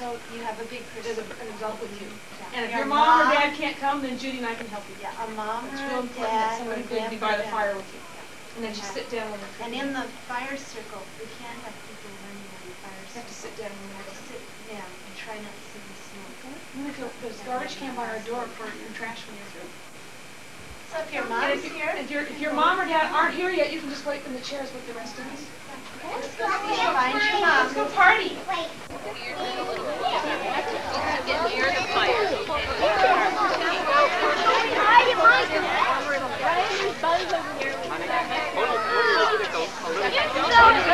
until you have a big person. a- an adult with you. Yeah. And if Your your mom or dad can't come, then Judy and I can help you. Yeah, a mom It's or real a important that dad somebody could be by the fire with you. And then just Okay. sit down when And in the fire circle, we can't have people running in the fire You have to sit down when You have to sit, yeah, and try not to in the smoke. You'll- there's garbage can by our door for your trash when you're through. So if your mom's if here, If your, if your mom or dad aren't here yet, you can just wait in the chairs with the rest of us. let's go find your mom. Let's go party. What's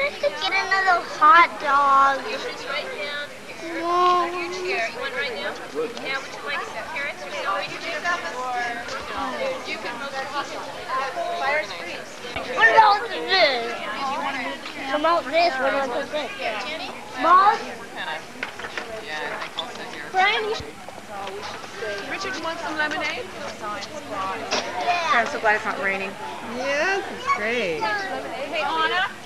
I could get another hot dog? Just right down No. your chair. You want right now? Now, would you like some carrots or celery sticks? Or you can roast fire screens. What about this? What about this? What about this? Mom? Brian, you Richard, you want some lemonade? I'm so glad it's not raining. Yes, it's great. Hey, Anna.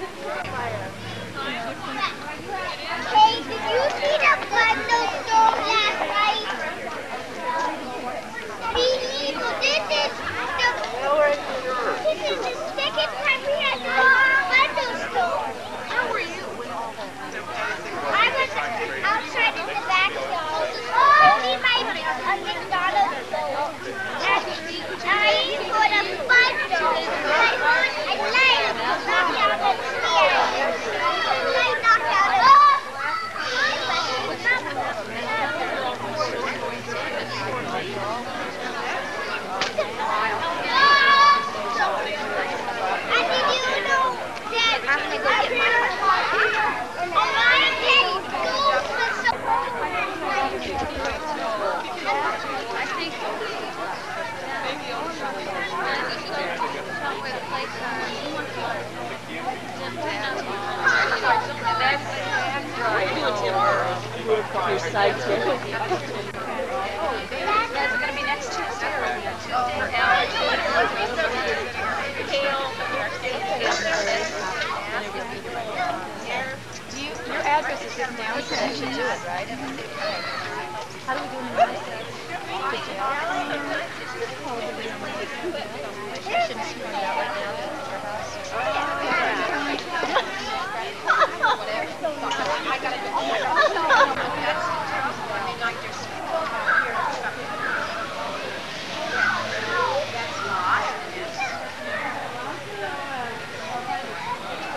Fire. Do you, your address is written down, right? How do we do it?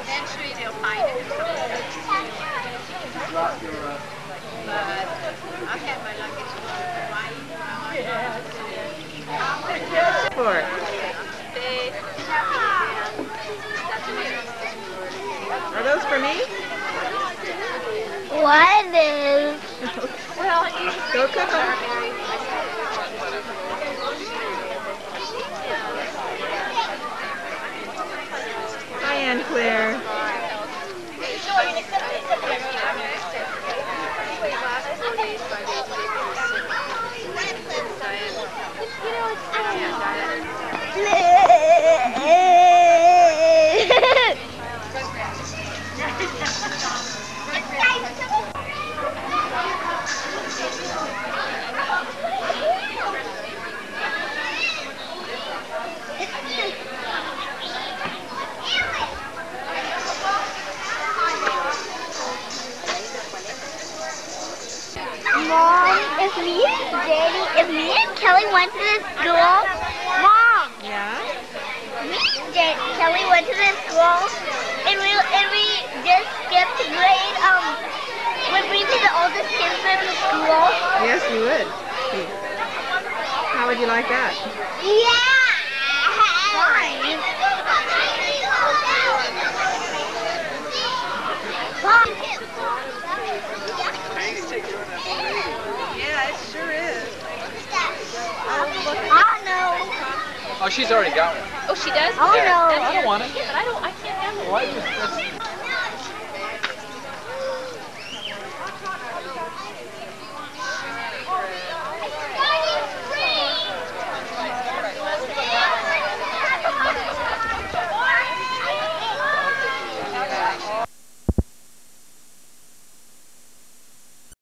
Eventually they'll find it. But I've had my luggage in Hawaii. For Are those for me? What is? Well, you Go cook 'em. Mom, if me and Daddy, if me and Kelly went to this school, Mom. Yeah. Me and J Kelly went to this school, and we and we just skipped grade. Um, would we be the oldest kids in the school? Yes, we would. How would you like that? Yeah. Oh, she's already got one. Oh, she does? Oh Yeah. no. I don't want it. Yeah, but I don't, I can't have it. Why? That's,